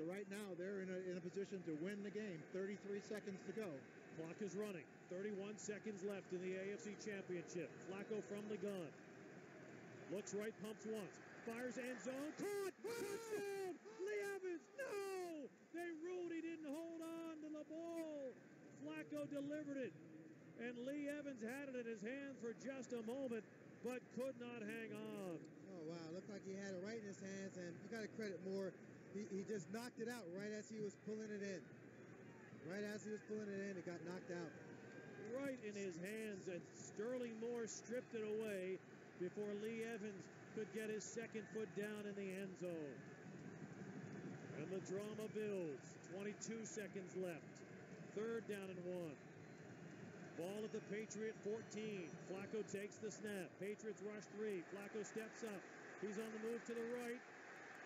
So right now they're in a, in a position to win the game. 33 seconds to go. Clock is running. 31 seconds left in the AFC Championship. Flacco from the gun. Looks right, pumps once. Fires end zone. Caught! Touchdown! Lee Evans! No! They ruled he didn't hold on to the ball. Flacco delivered it. And Lee Evans had it in his hands for just a moment, but could not hang on. Oh, wow. Looked like he had it right in his hands, and you got to credit Moore. He, he just knocked it out right as he was pulling it in. Right as he was pulling it in, it got knocked out. Right in his hands, and Sterling Moore stripped it away before Lee Evans could get his second foot down in the end zone. And the drama builds. 22 seconds left. Third down and one. Ball at the Patriot 14. Flacco takes the snap. Patriots rush three. Flacco steps up. He's on the move to the right.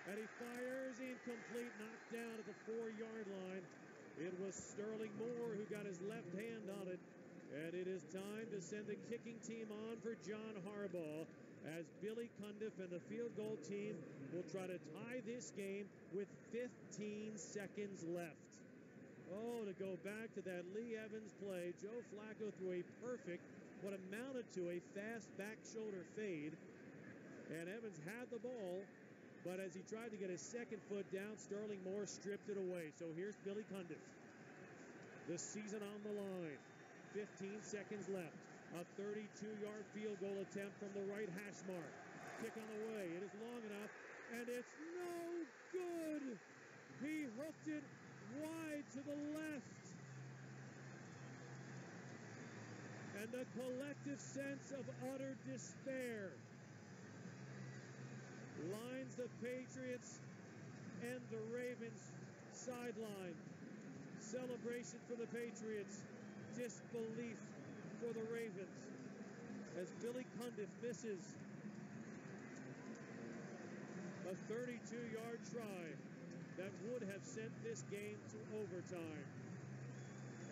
And he fires incomplete, knocked down at the four yard line. It was Sterling Moore who got his left hand on it. And it is time to send the kicking team on for John Harbaugh as Billy Cundiff and the field goal team will try to tie this game with 15 seconds left. Oh, to go back to that Lee Evans play. Joe Flacco threw a perfect, what amounted to a fast back shoulder fade. And Evans had the ball, but as he tried to get his second foot down, Sterling Moore stripped it away. So here's Billy Cundiff. The season on the line. 15 seconds left. A 32-yard field goal attempt from the right hash mark. Kick on the way. It is long enough, and it's no good. He hooked it wide to the left. And the collective sense of utter despair lines the Patriots and the Ravens sideline. Celebration for the Patriots, disbelief for the Ravens as Billy Cundiff misses a 32 yard try that would have sent this game to overtime.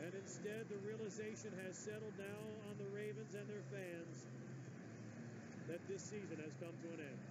And instead, the realization has settled now on the Ravens and their fans that this season has come to an end.